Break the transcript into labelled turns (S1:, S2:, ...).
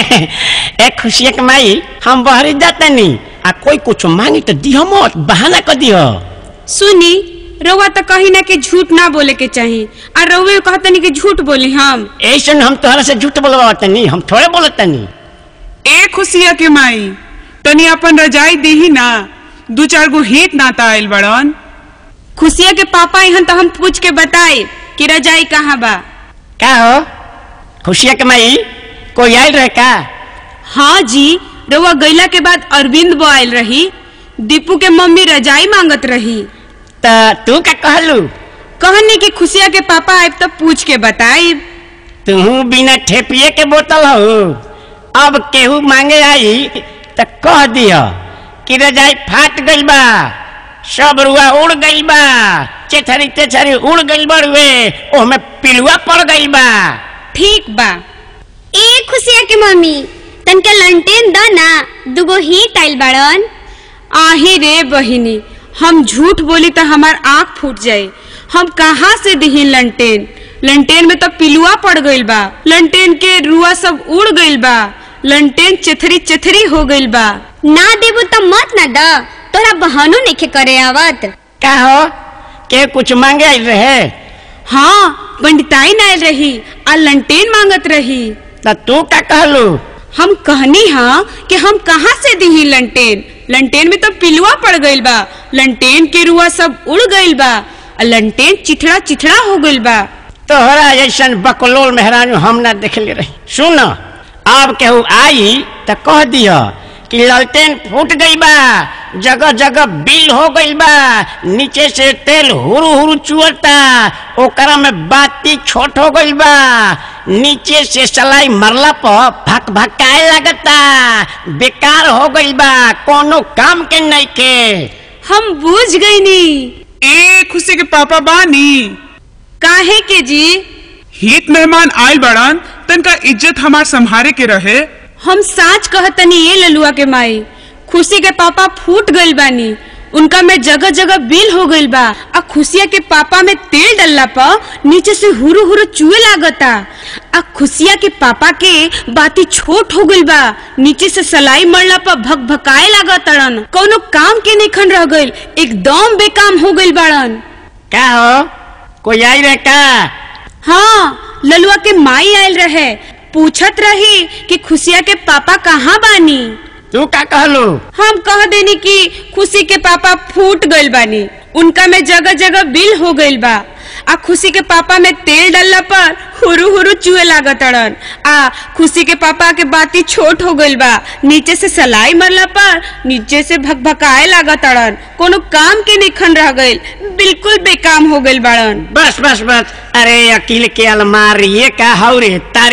S1: ए खुशिया के माई हम बहरी जातनी आ कोई कुछ मांगी तो दिह मत बहाना कर दिह।
S2: सुनी रउआ तो कही ना कि झूठ ना बोले के चाहिए और रउए कहतनी कि झूठ बोली हम।
S1: ऐसे हम तोहरा से झूठ बोलवातनी हम थोड़े बोलतनी
S3: ए खुशिया के माई तनी अपन रजाई दीही ना। दू चार गो हित नाता आइल बड़न।
S2: खुशिया के पापा यहाँ तो हम पूछ के बताए कि रजाई कहाँ बा।
S1: का हो? खुशिया के माई? कोई आयल रहे का?
S2: हाँ जी रउआ गैला के बाद अरविंद बो आयल रही दीपू के मम्मी रजाई मांगत रही।
S1: त तू का कहलू?
S2: कहनी कि खुशिया के पापा आए तब पूछ के बताई
S1: तू बिना ठेपिए के बोतल हो। अब केहू मांगे आई त कह दिह कि रजाई फाट गइल बा सब रुआ उड़ गइल बा चेथरी तेथरी उड़ गइल बड़ुए ओमे पिलुआ पड़ गई बा।
S2: ठीक बा।
S4: ए खुशिया के मम्मी। तनके लंटेन द ना दुगो हिट आइल बाड़न।
S2: आही रे बहिनी हम झूठ बोली तो हमार आँख फूट जाए। हम कहाँ से दिही लंटेन? लंटेन में तो पिलुआ पड़ गइल बा। लंटेन के रुआ सब उड़ गइल बा। लंटेन चथरी चथरी हो गइल बा।
S4: ना देबू तो मत ना द तोरा बहानो नइखे करे आवत।
S1: का हो के कुछ मांगे आइल रहे?
S2: हाँ पंडिताई नायल रही आ लंटेन मांगत रही।
S1: त तू क्या कहलू?
S2: हम कहनी हाँ कि हम कहाँ से दी लंटेन? लंटेन में तो पिलुआ पड़ गई बा। लंटेन के रुआ सब उड़ गई बा। लंटेन चिथड़ा चिथड़ा हो गई बा।
S1: तोहरा जैसन बकलोल मेहरानू हम ना देखले रही। सुन आप केहू आई तो कह दिह कि ललटेन फूट गई बा। जगह जगह बिल हो गई बा। नीचे से तेल हुरु हुरु चुअता। ओकरा में बाती छोट हो गई बा। नीचे से सलाई मरला पर भक भकाए लगता। बेकार हो गई बा। कोनो काम के नहीं के।
S2: हम बूझ गईनी।
S3: ए खुशी के पापा बानी।
S2: काहे के जी?
S3: हित मेहमान आइल बड़न तनका इज़्ज़त हमार संभारे के रहे।
S2: हम साच कहतनी ये ललुआ के माई खुशी के पापा फूट गइल बानी। उनका में जगह जगह बिल हो गइल बा आ खुशिया के पापा में तेल डलला पर नीचे से हुरु हुरु चुए लागता। आ खुशिया के पापा के बाती छोट हो गइल बा नीचे से सलाई मरला पर भक भकाए लागतड़न। कौनो काम के निखन रह गइल एकदम बेकाम हो गइल बाड़न।
S1: का हो? कोई आई रहे का?
S2: हाँ ललुआ के माई आयल रहे। पूछत रही कि खुशिया के पापा कहाँ बानी?
S1: तू का कहलू?
S2: हम कह देनी कि खुशी के पापा फूट गइल बानी। उनका में जगह जगह बिल हो गइल बा। आ खुशी के पापा में तेल डालला पर हुरु हुरु चुए लागतड़न आ खुशी के पापा के बाती छोट हो गइल बा। नीचे से सलाई मरला पर नीचे से भक भकाए लागतड़न कोनो काम के निखन रह गइल बिल्कुल बेकाम हो गइल बाड़न।
S1: बस बस बस। अरे अकील के अलमारी ये का हौ रे तारी